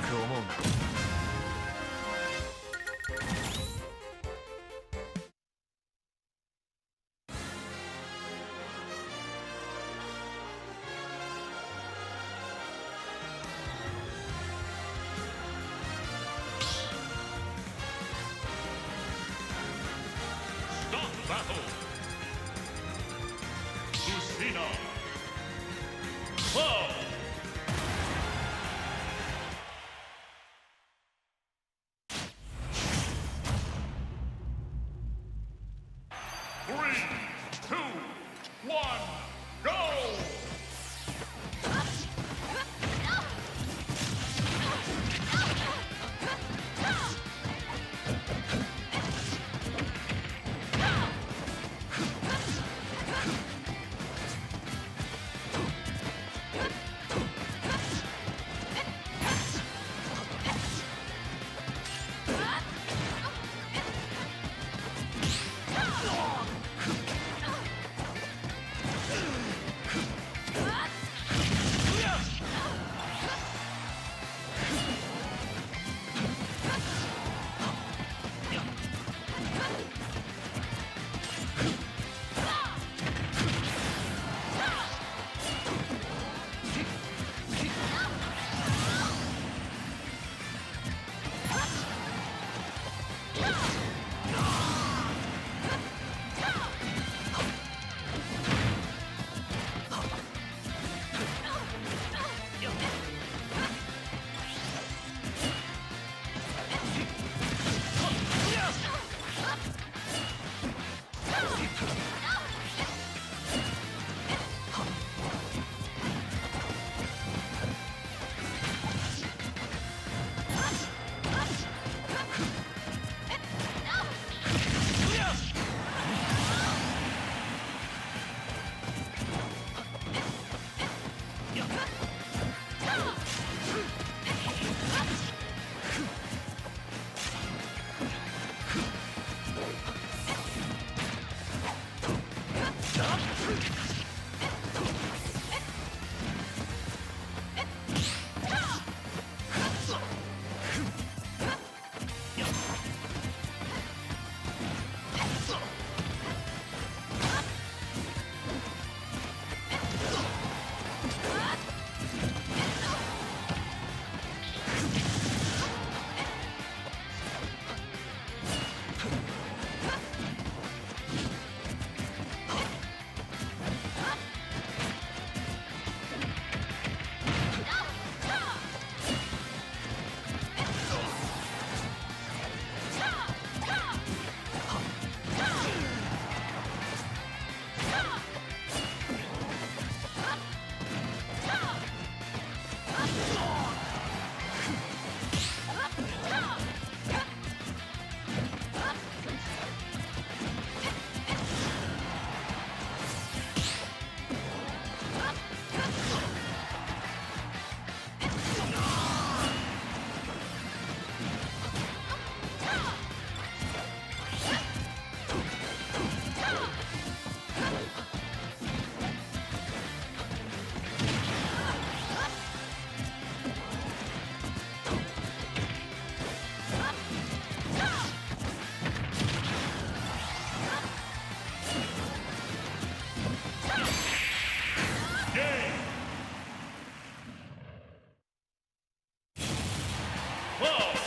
悪く思うな。battle. Lucina. Three, two, one. truth.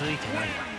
ついてない